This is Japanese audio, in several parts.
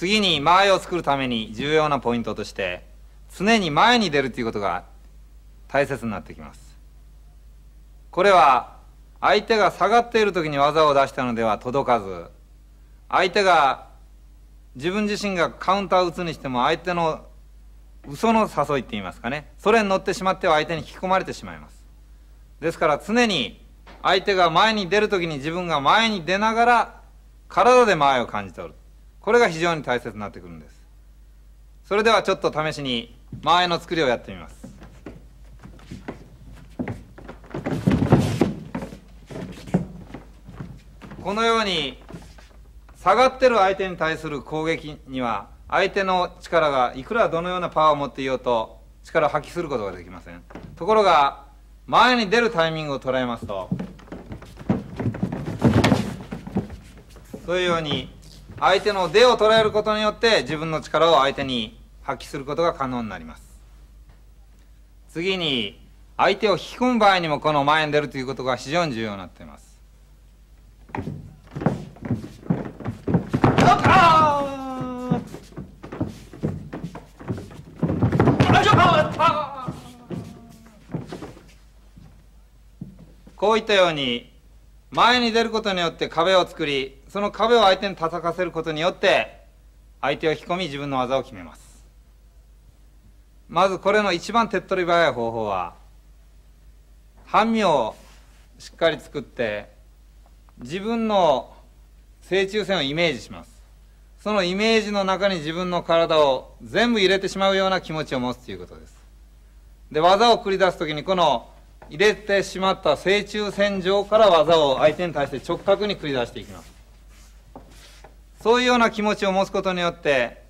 次に間合いを作るために重要なポイントとして常に前に出るということが大切になってきます。これは相手が下がっている時に技を出したのでは届かず相手が自分自身がカウンターを打つにしても相手の嘘の誘いって言いますかね。それに乗ってしまっては相手に引き込まれてしまいます。ですから常に相手が前に出る時に自分が前に出ながら体で前を感じ取る。これが非常に大切になってくるんです。それではちょっと試しに前の作りをやってみます。このように下がってる相手に対する攻撃には相手の力がいくらどのようなパワーを持っていようと力を発揮することができません。ところが前に出るタイミングを捉えますとそういうように相手の出を捉えることによって自分の力を相手に発揮することが可能になります次に相手を引き込む場合にもこの前に出るということが非常に重要になっていますこういったように前に出ることによって壁を作りその壁を相手に叩かせることによって相手を引き込み自分の技を決めます。まずこれの一番手っ取り早い方法は半身をしっかり作って自分の正中線をイメージします。そのイメージの中に自分の体を全部入れてしまうような気持ちを持つということです。で技を繰り出す時にこの入れてしまった正中線上から技を相手に対して直角に繰り出していきます。そういうような気持ちを持つことによって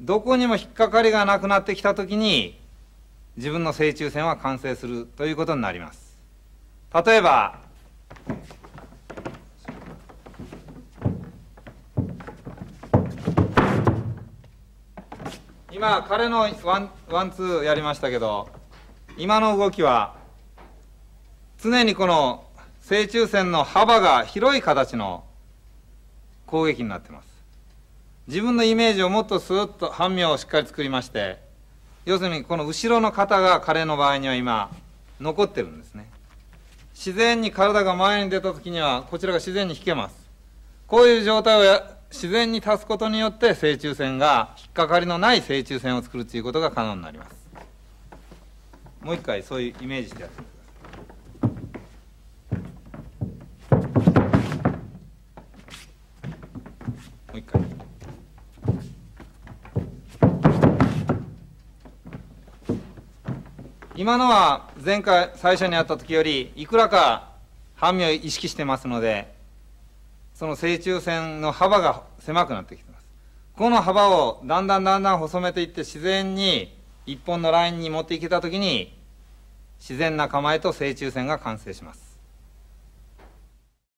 どこにも引っかかりがなくなってきた時に自分の正中線は完成するということになります。例えば今彼のワンワンツーやりましたけど今の動きは常にこの正中線の幅が広い形の攻撃になってます。自分のイメージをもっとスーッと半身をしっかり作りまして要するにこの後ろの肩が彼の場合には今残ってるんですね。自然に体が前に出た時にはこちらが自然に引けます。こういう状態を自然に立つことによって正中線が引っかかりのない正中線を作るということが可能になります。もう一回そういうイメージでやってみても今のは前回最初にやった時よりいくらか半身を意識してますのでその正中線の幅が狭くなってきてます。この幅をだんだんだんだん細めていって自然に一本のラインに持っていけた時に自然な構えと正中線が完成します。